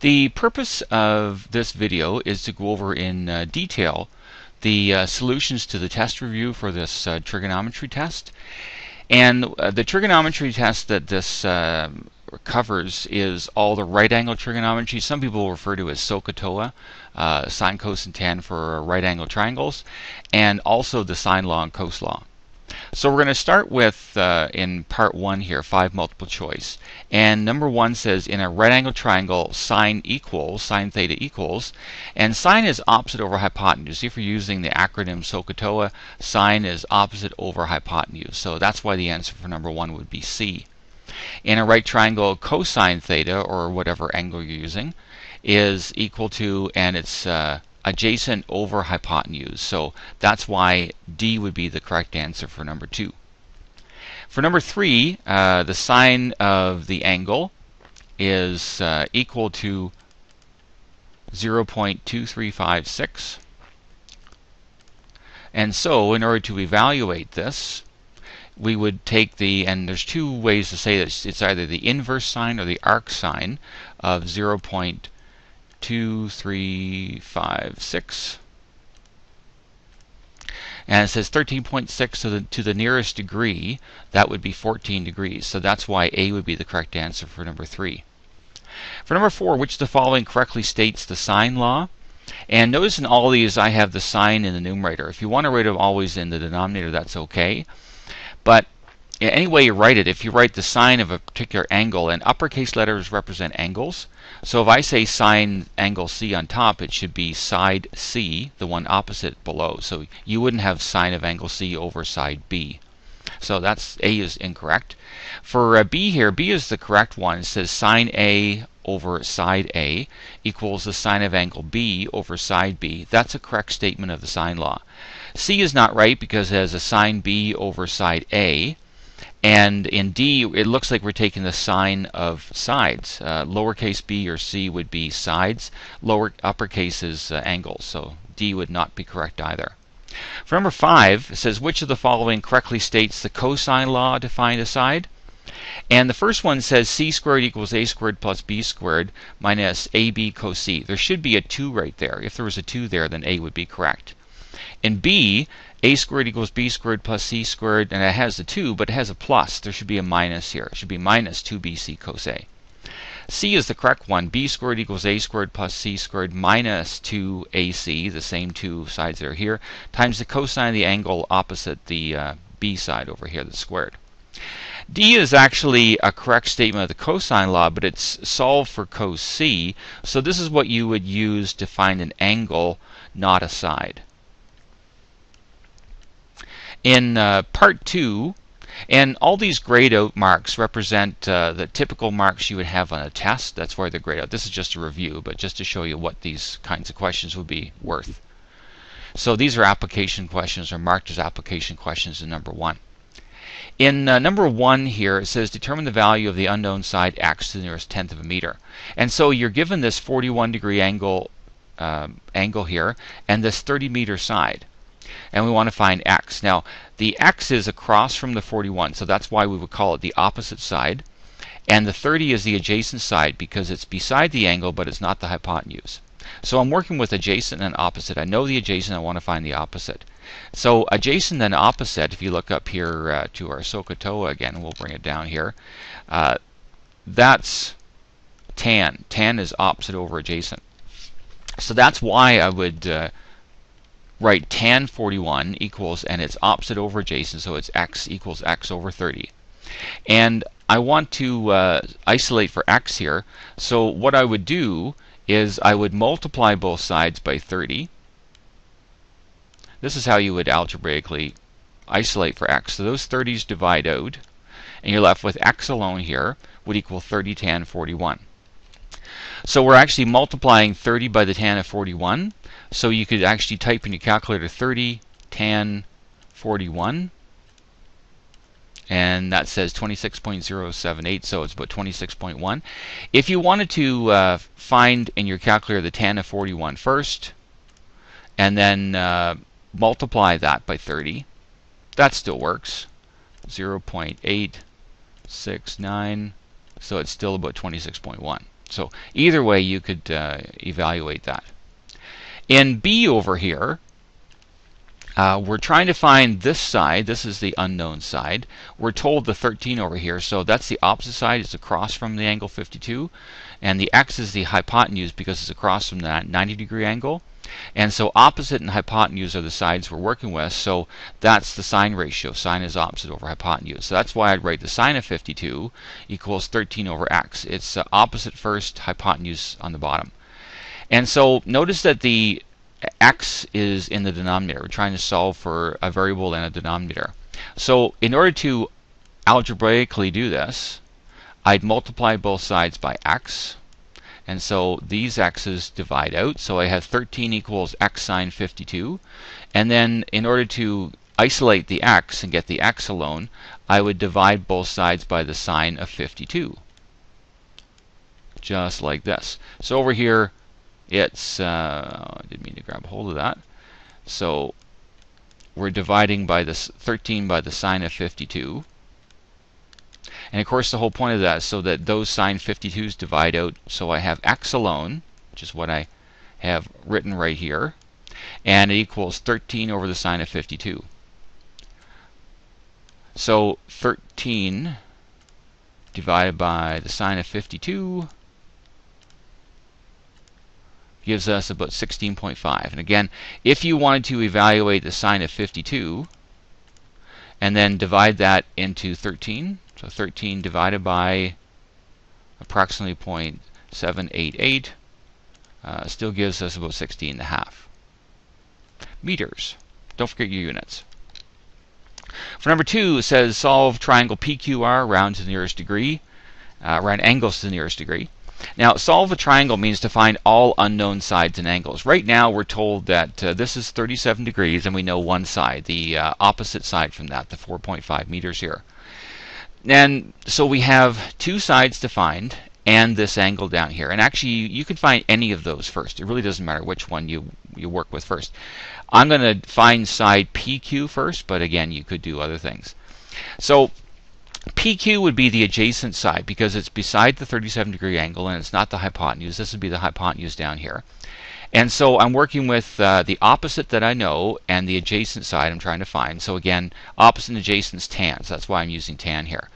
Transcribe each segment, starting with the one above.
The purpose of this video is to go over in uh, detail the uh, solutions to the test review for this uh, trigonometry test. And uh, the trigonometry test that this uh, covers is all the right angle trigonometry. Some people refer to as SOHCAHTOA, uh, sine, cosine, tan for right angle triangles, and also the sine law and cos law. So we're going to start with, uh, in part one here, five multiple choice. And number one says in a right angle triangle, sine equals, sine theta equals, and sine is opposite over hypotenuse. If you're using the acronym SOHCAHTOA, sine is opposite over hypotenuse. So that's why the answer for number one would be C. In a right triangle, cosine theta, or whatever angle you're using, is equal to, and it's uh, adjacent over hypotenuse. So that's why D would be the correct answer for number two. For number three, uh, the sine of the angle is uh, equal to 0.2356. And so, in order to evaluate this, we would take the, and there's two ways to say this, it's either the inverse sine or the arc sine of 0.2356 two, three, five, six. And it says 13.6 to the, to the nearest degree, that would be 14 degrees. So that's why A would be the correct answer for number 3. For number 4, which of the following correctly states the sine law? And notice in all these I have the sine in the numerator. If you want to write them always in the denominator, that's okay. But any way you write it, if you write the sine of a particular angle, and uppercase letters represent angles, so if I say sine angle C on top, it should be side C, the one opposite below. So you wouldn't have sine of angle C over side B. So that's A is incorrect. For uh, B here, B is the correct one. It says sine A over side A equals the sine of angle B over side B. That's a correct statement of the sine law. C is not right because it has a sine B over side A. And in D, it looks like we're taking the sine of sides. Uh, lowercase b or c would be sides. Lower uppercase is uh, angles. So D would not be correct either. For number five, it says which of the following correctly states the cosine law to find a side? And the first one says c squared equals a squared plus b squared minus ab cos c. There should be a 2 right there. If there was a 2 there, then a would be correct. In b, a squared equals b squared plus c squared, and it has the 2, but it has a plus. There should be a minus here. It should be minus 2bc cos a. C is the correct one. b squared equals a squared plus c squared minus 2ac, the same two sides that are here, times the cosine of the angle opposite the uh, b side over here that's squared. D is actually a correct statement of the cosine law, but it's solved for cos c, so this is what you would use to find an angle, not a side in uh, part two, and all these grayed out marks represent uh, the typical marks you would have on a test. That's why they're grayed out. This is just a review, but just to show you what these kinds of questions would be worth. So these are application questions, or marked as application questions in number one. In uh, number one here, it says determine the value of the unknown side x to the nearest tenth of a meter. And so you're given this 41 degree angle um, angle here and this 30 meter side and we want to find x. Now, the x is across from the 41, so that's why we would call it the opposite side. And the 30 is the adjacent side because it's beside the angle, but it's not the hypotenuse. So I'm working with adjacent and opposite. I know the adjacent, I want to find the opposite. So adjacent and opposite, if you look up here uh, to our SOHCAHTOA again, we'll bring it down here, uh, that's tan. Tan is opposite over adjacent. So that's why I would uh, write tan 41 equals, and it's opposite over adjacent, so it's x equals x over 30. And I want to uh, isolate for x here, so what I would do is I would multiply both sides by 30. This is how you would algebraically isolate for x. So those 30s divide out, and you're left with x alone here would equal 30 tan 41. So we're actually multiplying 30 by the tan of 41. So you could actually type in your calculator 30 tan 41 and that says 26.078 so it's about 26.1 if you wanted to uh, find in your calculator the tan of 41 first and then uh, multiply that by 30 that still works. 0.869 so it's still about 26.1 So either way, you could uh, evaluate that. In B over here, uh, we're trying to find this side. This is the unknown side. We're told the 13 over here, so that's the opposite side. It's across from the angle 52. And the x is the hypotenuse because it's across from that 90 degree angle. And so opposite and hypotenuse are the sides we're working with. So that's the sine ratio. Sine is opposite over hypotenuse. So that's why I'd write the sine of 52 equals 13 over x. It's uh, opposite first, hypotenuse on the bottom. And so notice that the x is in the denominator. We're trying to solve for a variable in a denominator. So in order to algebraically do this, I'd multiply both sides by x. And so these x's divide out. So I have 13 equals x sine 52. And then in order to isolate the x and get the x alone, I would divide both sides by the sine of 52. Just like this. So over here, it's, uh, I didn't mean to grab hold of that. So we're dividing by this 13 by the sine of 52. And of course, the whole point of that is so that those sine 52s divide out. So I have x alone, which is what I have written right here, and it equals 13 over the sine of 52. So 13 divided by the sine of 52 gives us about 16.5. And again, if you wanted to evaluate the sine of 52 and then divide that into 13, so 13 divided by approximately 0.788 uh, still gives us about 16 and a half meters. Don't forget your units. For number two, it says solve triangle PQR round to the nearest degree, uh, round angles to the nearest degree. Now, solve a triangle means to find all unknown sides and angles. Right now, we're told that uh, this is 37 degrees, and we know one side, the uh, opposite side from that, the 4.5 meters here. And so we have two sides to find and this angle down here. And actually, you can find any of those first. It really doesn't matter which one you, you work with first. I'm going to find side PQ first, but again, you could do other things. So PQ would be the adjacent side because it's beside the 37 degree angle and it's not the hypotenuse. This would be the hypotenuse down here. And so I'm working with uh, the opposite that I know and the adjacent side I'm trying to find. So again, opposite and adjacent is tan. So that's why I'm using tan here.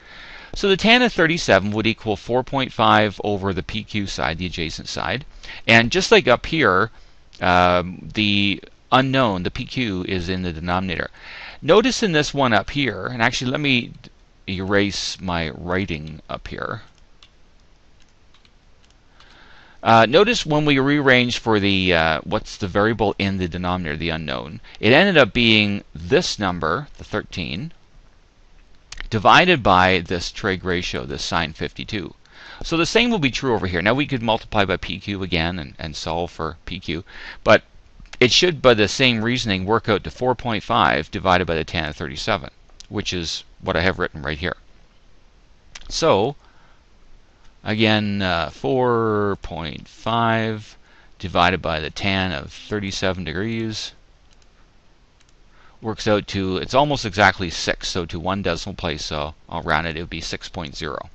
So the tan of 37 would equal 4.5 over the PQ side, the adjacent side. And just like up here, um, the unknown, the PQ, is in the denominator. Notice in this one up here, and actually let me erase my writing up here. Uh, notice when we rearranged for the uh, what's the variable in the denominator, the unknown, it ended up being this number, the 13, divided by this trig ratio, this sine 52. So the same will be true over here. Now we could multiply by PQ again and, and solve for PQ, but it should, by the same reasoning, work out to 4.5 divided by the tan of 37, which is what I have written right here. So Again, uh, 4.5 divided by the tan of 37 degrees works out to, it's almost exactly 6, so to one decimal place, so I'll round it, it would be 6.0.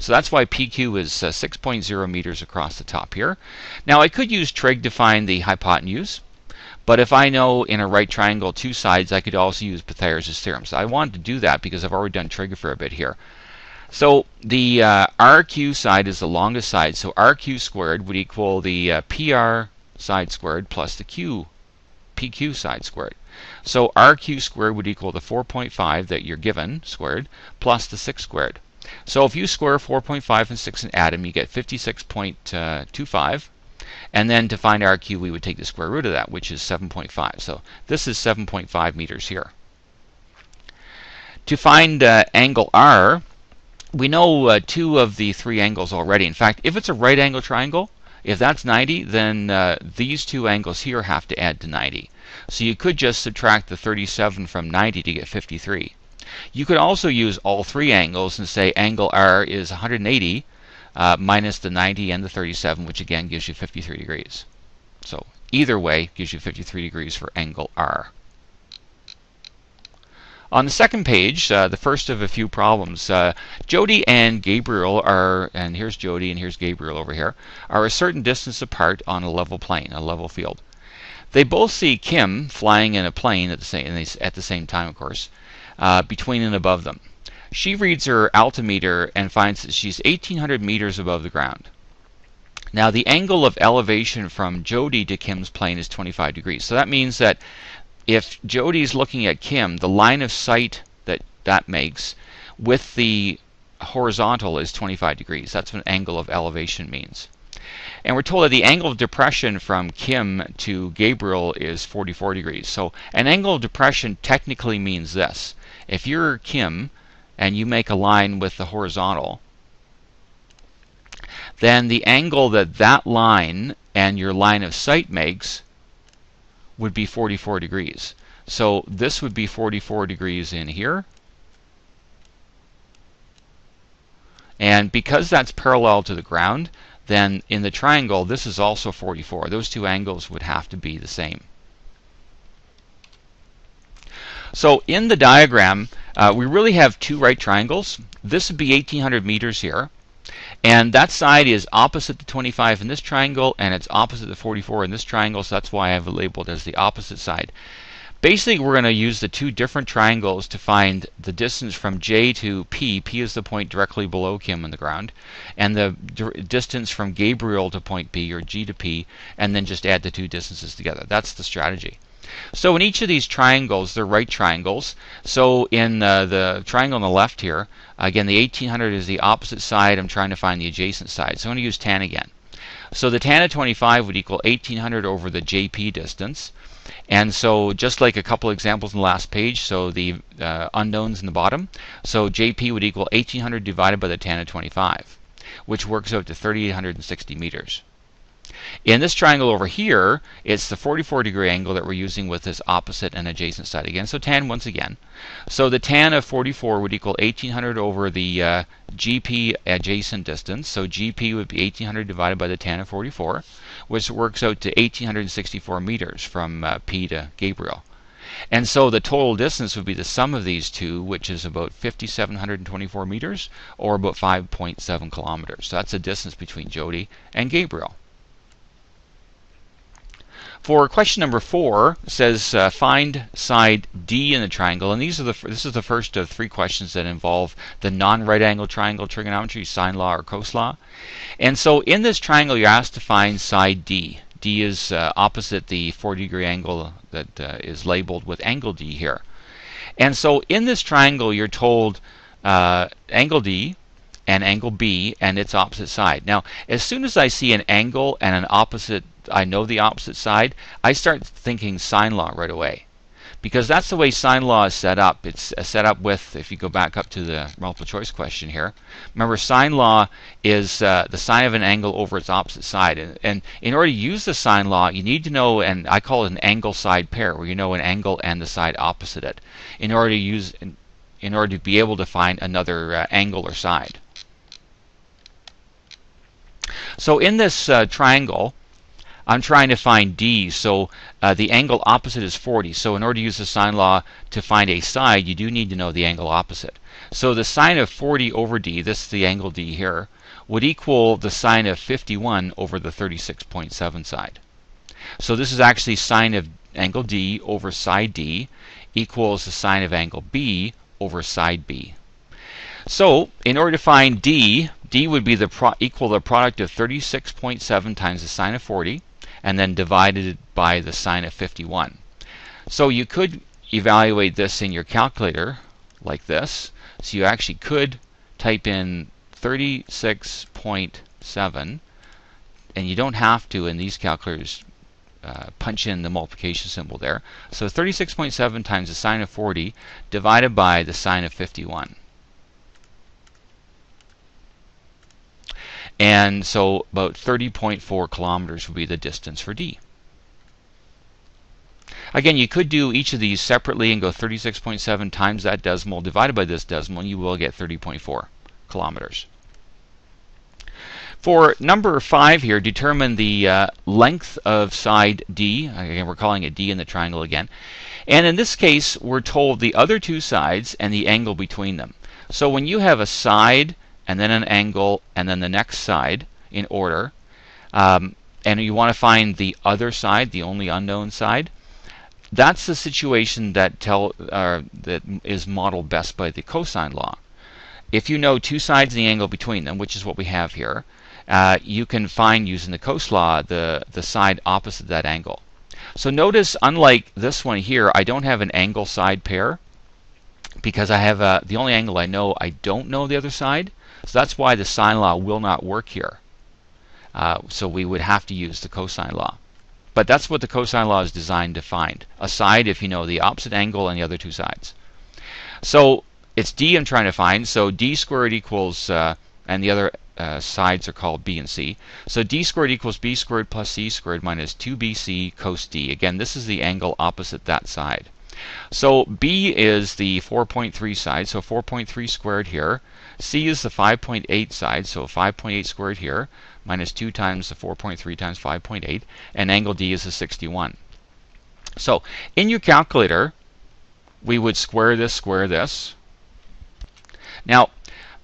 So that's why PQ is uh, 6.0 meters across the top here. Now I could use trig to find the hypotenuse, but if I know in a right triangle two sides, I could also use Pythagoras' theorem. So I wanted to do that because I've already done trig for a bit here. So the uh, RQ side is the longest side, so RQ squared would equal the uh, PR side squared plus the Q PQ side squared. So RQ squared would equal the 4.5 that you're given squared plus the 6 squared. So if you square 4.5 and 6 and add them, you get 56.25. And then to find RQ, we would take the square root of that, which is 7.5. So this is 7.5 meters here. To find uh, angle R, we know uh, two of the three angles already. In fact, if it's a right angle triangle, if that's 90, then uh, these two angles here have to add to 90. So you could just subtract the 37 from 90 to get 53. You could also use all three angles and say angle R is 180 uh, minus the 90 and the 37, which again gives you 53 degrees. So either way gives you 53 degrees for angle R. On the second page, uh, the first of a few problems, uh, Jody and Gabriel are, and here's Jody and here's Gabriel over here, are a certain distance apart on a level plane, a level field. They both see Kim flying in a plane at the same, at the same time, of course, uh, between and above them. She reads her altimeter and finds that she's 1,800 meters above the ground. Now the angle of elevation from Jody to Kim's plane is 25 degrees. So that means that if Jody's looking at Kim, the line of sight that that makes with the horizontal is 25 degrees. That's what angle of elevation means. And we're told that the angle of depression from Kim to Gabriel is 44 degrees. So an angle of depression technically means this. If you're Kim and you make a line with the horizontal, then the angle that that line and your line of sight makes would be 44 degrees. So this would be 44 degrees in here. And because that's parallel to the ground, then in the triangle, this is also 44. Those two angles would have to be the same. So in the diagram, uh, we really have two right triangles. This would be 1800 meters here. And that side is opposite the 25 in this triangle, and it's opposite the 44 in this triangle, so that's why I have it labeled as the opposite side. Basically, we're going to use the two different triangles to find the distance from J to P. P is the point directly below Kim on the ground, and the distance from Gabriel to point P, or G to P, and then just add the two distances together. That's the strategy. So in each of these triangles, they're right triangles. So in uh, the triangle on the left here, again, the 1800 is the opposite side. I'm trying to find the adjacent side. So I'm going to use tan again. So the tan of 25 would equal 1800 over the JP distance. And so just like a couple examples in the last page, so the uh, unknowns in the bottom, so JP would equal 1800 divided by the tan of 25, which works out to 3860 meters. In this triangle over here, it's the 44 degree angle that we're using with this opposite and adjacent side again. So tan once again. So the tan of 44 would equal 1800 over the uh, GP adjacent distance. So GP would be 1800 divided by the tan of 44, which works out to 1864 meters from uh, P to Gabriel. And so the total distance would be the sum of these two, which is about 5,724 meters, or about 5.7 kilometers. So that's the distance between Jody and Gabriel. For question number four, says uh, find side D in the triangle, and these are the this is the first of three questions that involve the non-right angle triangle trigonometry, sine law or cos law. And so in this triangle, you're asked to find side D. D is uh, opposite the 40 degree angle that uh, is labeled with angle D here. And so in this triangle, you're told uh, angle D and angle B and its opposite side. Now, as soon as I see an angle and an opposite I know the opposite side, I start thinking sine law right away. Because that's the way sine law is set up. It's uh, set up with, if you go back up to the multiple choice question here, remember sine law is uh, the sine of an angle over its opposite side. And, and in order to use the sine law, you need to know, and I call it an angle side pair, where you know an angle and the side opposite it, in order to use, in, in order to be able to find another uh, angle or side. So in this uh, triangle, I'm trying to find D, so uh, the angle opposite is 40. So in order to use the sine law to find a side, you do need to know the angle opposite. So the sine of 40 over D, this is the angle D here, would equal the sine of 51 over the 36.7 side. So this is actually sine of angle D over side D equals the sine of angle B over side B. So in order to find D, D would be the pro equal the product of 36.7 times the sine of 40 and then divided by the sine of 51. So you could evaluate this in your calculator like this. So you actually could type in 36.7 and you don't have to in these calculators uh, punch in the multiplication symbol there. So 36.7 times the sine of 40 divided by the sine of 51. And so about 30.4 kilometers would be the distance for D. Again, you could do each of these separately and go 36.7 times that decimal divided by this decimal, and you will get 30.4 kilometers. For number 5 here, determine the uh, length of side D. Again, we're calling it D in the triangle again. And in this case, we're told the other two sides and the angle between them. So when you have a side and then an angle and then the next side in order, um, and you want to find the other side, the only unknown side, that's the situation that tell uh, that is modeled best by the cosine law. If you know two sides and the angle between them, which is what we have here, uh, you can find using the cos law the the side opposite that angle. So notice, unlike this one here, I don't have an angle side pair because I have a, the only angle I know, I don't know the other side. So that's why the sine law will not work here. Uh, so we would have to use the cosine law. But that's what the cosine law is designed to find. A side if you know the opposite angle and the other two sides. So it's d I'm trying to find. So d squared equals, uh, and the other uh, sides are called b and c. So d squared equals b squared plus c squared minus 2bc cos d. Again, this is the angle opposite that side. So b is the 4.3 side, so 4.3 squared here. C is the 5.8 side, so 5.8 squared here minus 2 times the 4.3 times 5.8, and angle D is the 61. So in your calculator, we would square this, square this. Now,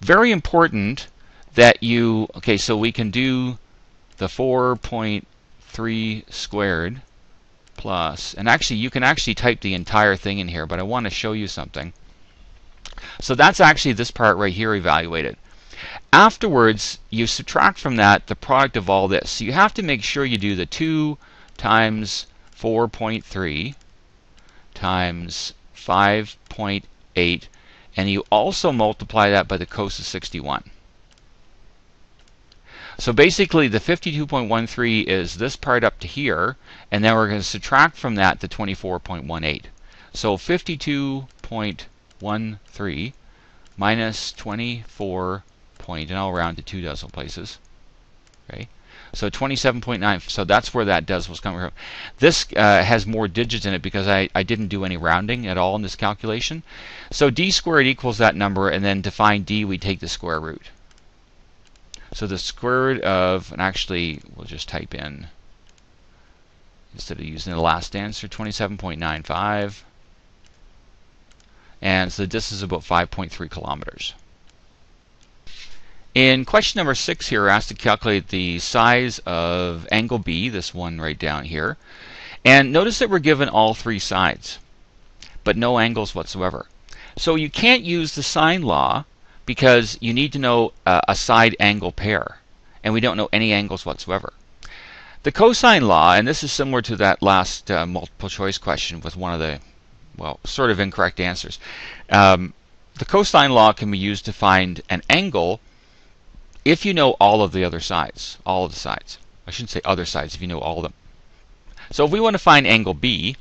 very important that you, okay, so we can do the 4.3 squared plus, and actually you can actually type the entire thing in here, but I want to show you something. So that's actually this part right here evaluated. Afterwards, you subtract from that the product of all this. So you have to make sure you do the 2 times 4.3 times 5.8 and you also multiply that by the cos of 61. So basically the 52.13 is this part up to here and then we're going to subtract from that the 24.18. So 52.13 minus 24 point, and I'll round to two decimal places. Okay, so 27.9. So that's where that decimal is coming from. This uh, has more digits in it because I, I didn't do any rounding at all in this calculation. So d squared equals that number, and then to find d, we take the square root. So the square root of, and actually we'll just type in, instead of using the last answer, 27.95. And so the distance is about 5.3 kilometers. In question number six here, we're asked to calculate the size of angle B, this one right down here. And notice that we're given all three sides, but no angles whatsoever. So you can't use the sine law because you need to know uh, a side angle pair, and we don't know any angles whatsoever. The cosine law, and this is similar to that last uh, multiple choice question with one of the, well, sort of incorrect answers. Um, the cosine law can be used to find an angle if you know all of the other sides, all of the sides. I shouldn't say other sides if you know all of them. So if we want to find angle B,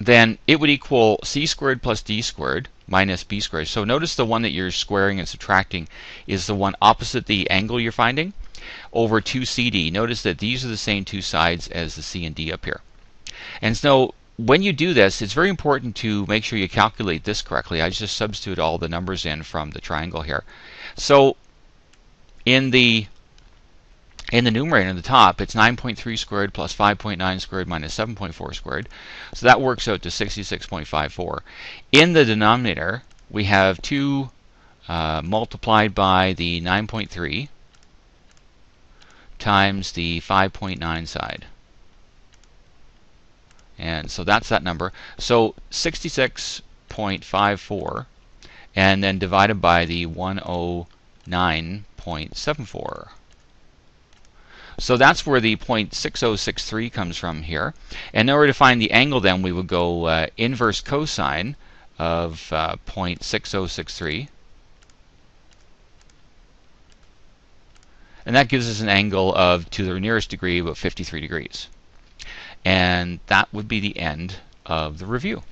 then it would equal c squared plus d squared minus b squared. So notice the one that you're squaring and subtracting is the one opposite the angle you're finding over 2cd. Notice that these are the same two sides as the c and d up here. And so when you do this, it's very important to make sure you calculate this correctly. I just substitute all the numbers in from the triangle here. So in the in the numerator in the top, it's 9.3 squared plus 5.9 squared minus 7.4 squared. So that works out to 66.54. In the denominator, we have 2 uh, multiplied by the 9.3 times the 5.9 side. And so that's that number. So 66.54 and then divided by the 109.74. So that's where the 0.6063 comes from here. And in order to find the angle then we would go uh, inverse cosine of uh, 0.6063. And that gives us an angle of, to the nearest degree, about 53 degrees. And that would be the end of the review.